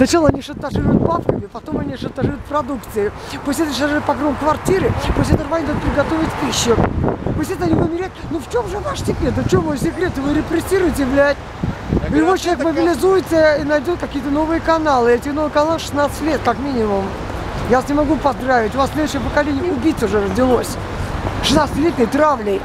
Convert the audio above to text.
Сначала они шантажируют бабками, потом они шантажируют продукцией. После этого шантажируют погром квартиры, после этого они приготовить пищу. После этого они вымеряют. Ну в чем же ваш секрет? Ну в чем мой секрет? Вы репрессируете, блядь. И его человек мобилизуется и найдет какие-то новые каналы. Эти новые каналы 16 лет, как минимум. Я вас не могу поздравить. У вас следующее поколение убийц уже родилось. 16-летней травлей.